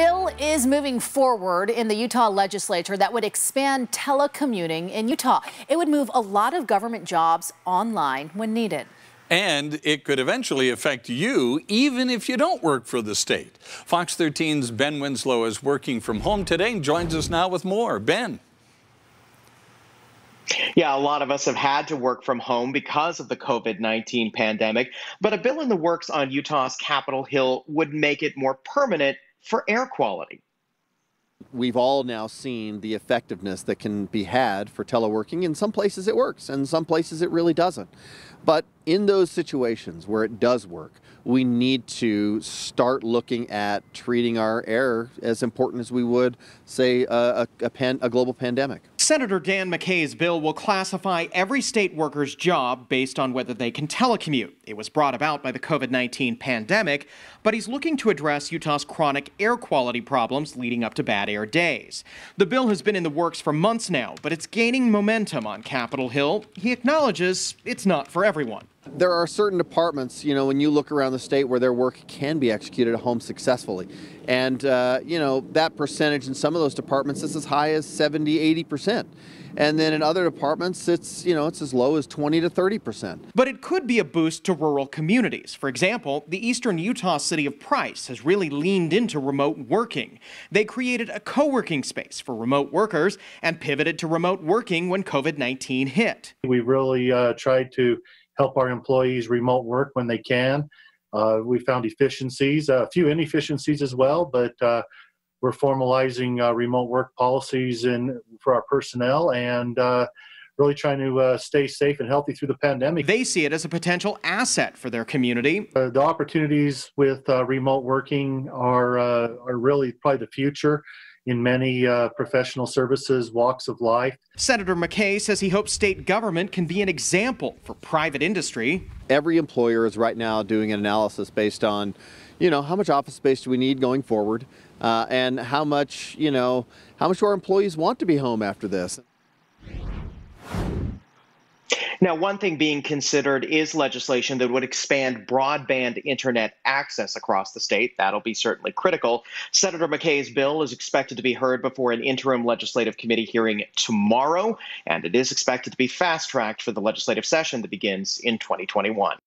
bill is moving forward in the Utah legislature that would expand telecommuting in Utah. It would move a lot of government jobs online when needed. And it could eventually affect you even if you don't work for the state. Fox 13's Ben Winslow is working from home today and joins us now with more. Ben. Yeah, a lot of us have had to work from home because of the COVID 19 pandemic, but a bill in the works on Utah's Capitol Hill would make it more permanent for air quality. We've all now seen the effectiveness that can be had for teleworking. In some places it works, and some places it really doesn't. But in those situations where it does work, we need to start looking at treating our air as important as we would, say, a, a, a, pan, a global pandemic. Senator Dan McCay's bill will classify every state worker's job based on whether they can telecommute. It was brought about by the COVID 19 pandemic, but he's looking to address Utah's chronic air quality problems leading up to bad air days. The bill has been in the works for months now, but it's gaining momentum on Capitol Hill. He acknowledges it's not for everyone. There are certain departments, you know, when you look around the state where their work can be executed at home successfully. And, uh, you know, that percentage in some of those departments is as high as 70, 80%. And then in other departments, it's, you know, it's as low as 20 to 30%. But it could be a boost to rural communities. For example, the eastern Utah city of Price has really leaned into remote working. They created a co working space for remote workers and pivoted to remote working when COVID 19 hit. We really uh, tried to help our employees remote work when they can. Uh, we found efficiencies, a few inefficiencies as well, but uh, we're formalizing uh, remote work policies in, for our personnel and uh, really trying to uh, stay safe and healthy through the pandemic. They see it as a potential asset for their community. Uh, the opportunities with remote working are, are really probably the future in many uh, professional services walks of life. Senator McCay says he hopes state government can be an example for private industry. Every employer is right now doing an analysis based on, you know, how much office space do we need going forward, uh, and how much, you know, how much do our employees want to be home after this. Now, one thing being considered is legislation that would expand broadband internet access across the state. That'll be certainly critical. Senator McCay's bill is expected to be heard before an interim legislative committee hearing tomorrow, and it is expected to be fast tracked for the legislative session that begins in 2021.